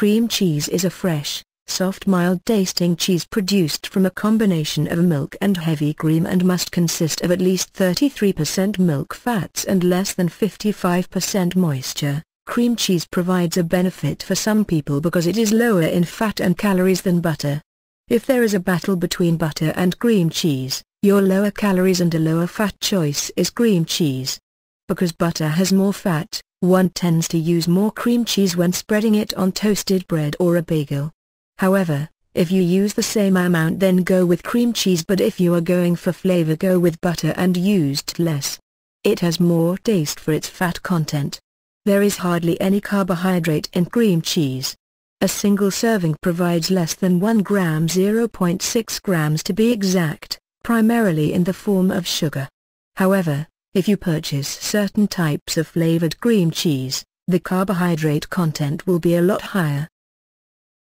cream cheese is a fresh, soft mild-tasting cheese produced from a combination of milk and heavy cream and must consist of at least 33% milk fats and less than 55% moisture. Cream cheese provides a benefit for some people because it is lower in fat and calories than butter. If there is a battle between butter and cream cheese, your lower calories and a lower fat choice is cream cheese. Because butter has more fat, one tends to use more cream cheese when spreading it on toasted bread or a bagel. However, if you use the same amount then go with cream cheese but if you are going for flavor go with butter and used less. It has more taste for its fat content. There is hardly any carbohydrate in cream cheese. A single serving provides less than 1 gram 0.6 grams to be exact, primarily in the form of sugar. However, if you purchase certain types of flavored cream cheese, the carbohydrate content will be a lot higher.